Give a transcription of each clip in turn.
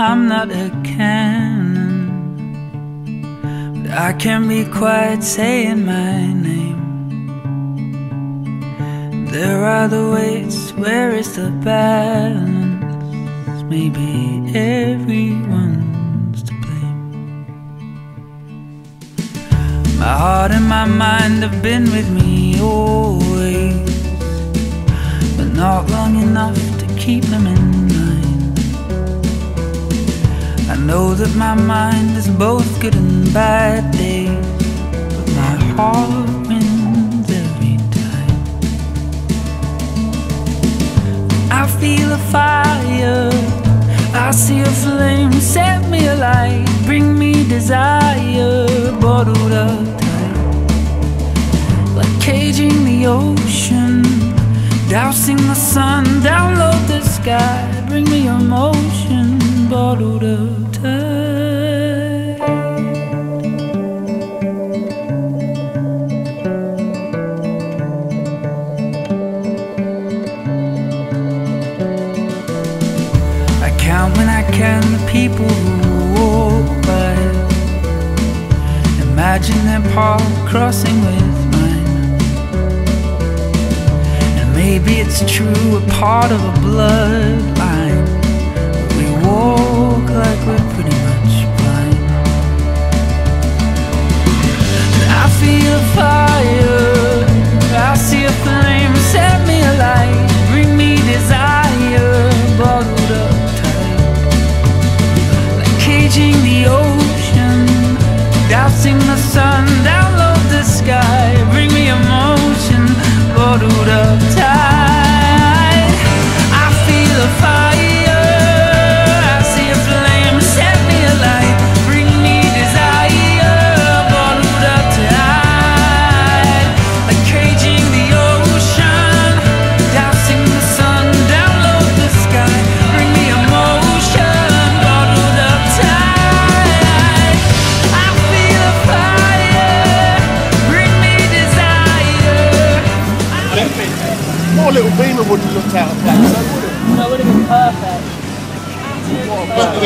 I'm not a cannon. But I can be quiet saying my name. There are the weights, where is the balance? Maybe everyone's to blame. My heart and my mind have been with me always, but not long enough to keep them in mind. I know that my mind is both good and bad days, but my heart wins every time. I feel a fire, I see a flame, set me alight, bring me desire, bottled up tight, like caging the ocean, dousing the sun, download the sky, bring me emotion, bottled up tight. I count when I can the people who walk by. Imagine their path crossing with mine. And maybe it's true, a part of a bloodline. Feel fire,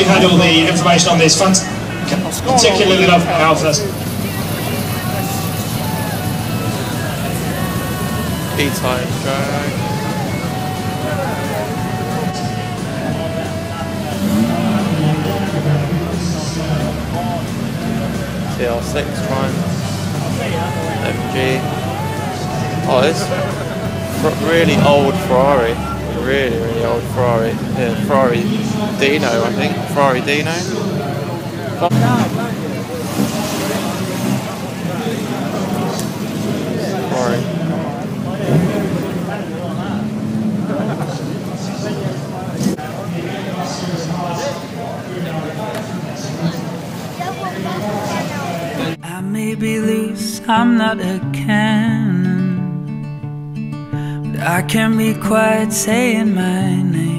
But we had all the information on this front. Particularly love Alfa. E-type drag. TR6 Prime. MG. Oh, this really old Ferrari. Really, really old Ferrari. Yeah, Ferrari Dino, I think. Ferrari Dino. Ferrari. I may be loose, I'm not a cannon. But I can be quiet saying my name.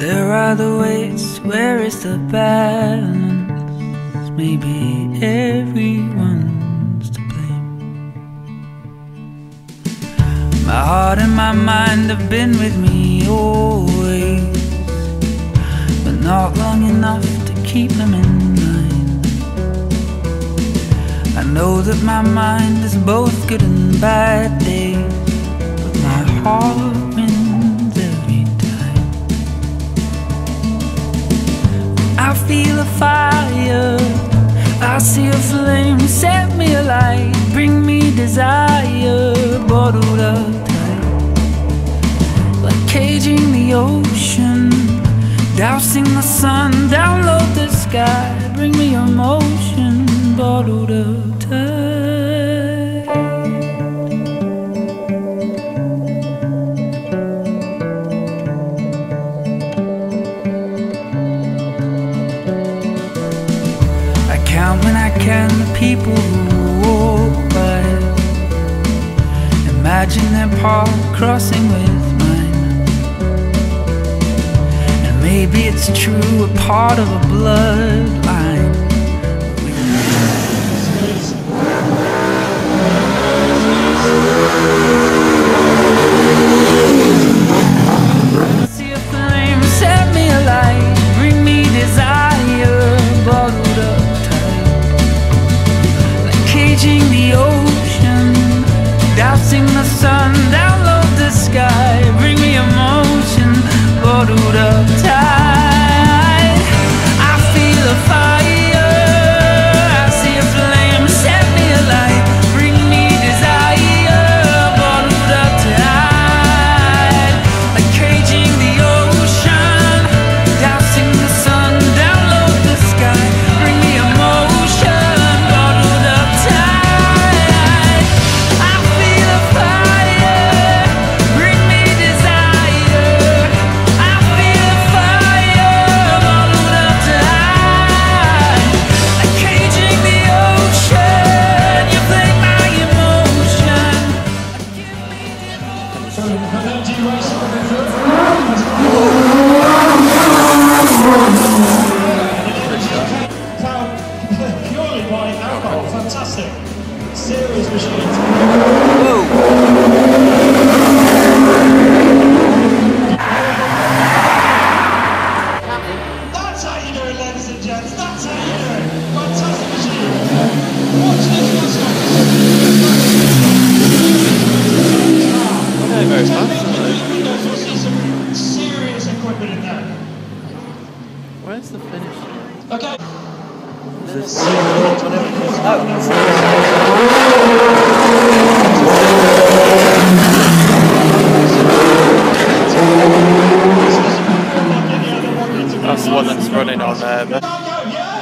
There are the weights, where is the balance? Maybe everyone's to blame. My heart and my mind have been with me always, but not long enough to keep them in mind. I know that my mind is both good and bad days, but my heart I feel a fire, I see a flame, set me alight, bring me desire, bottled up tight, like caging the ocean, dousing the sun, download the sky, bring me emotion, bottled up tight. crossing with mine. And maybe it's true—a part of a bloodline. See a flame, set me alight, bring me desire, bottled up tight, like caging the old dousing the sun, download the sky, bring me emotion, bottled up time.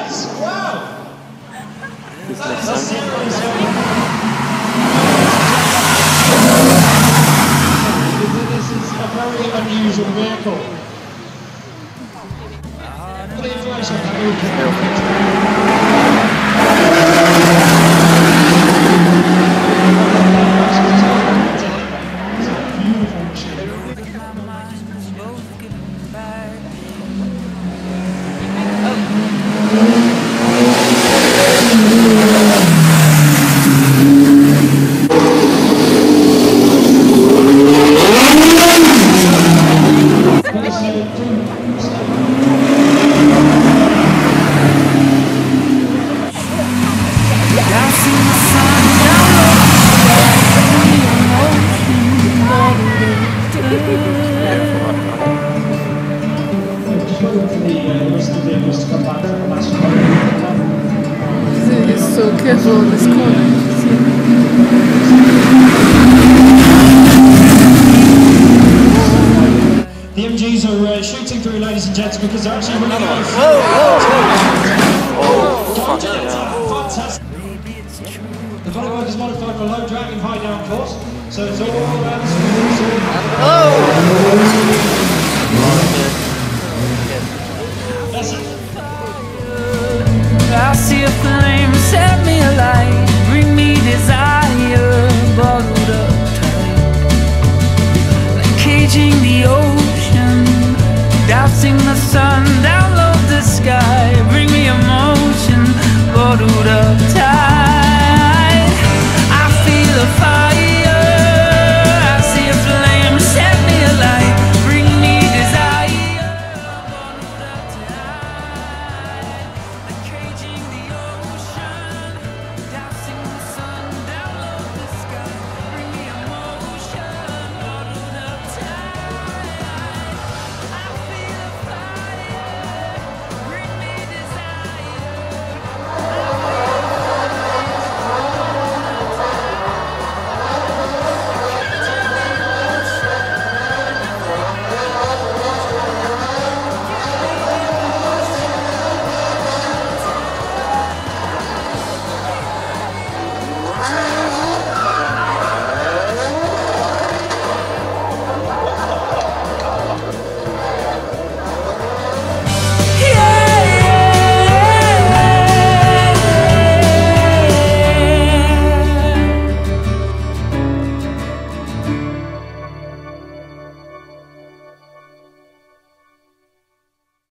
Yes! Wow! this That's This is a very unusual vehicle. For The MGs are shooting through, ladies and gents, because they're actually really close. Fucking hell. Fantastic. The Volleyball is modified for low drag and high down force, so it's all around smooth. That's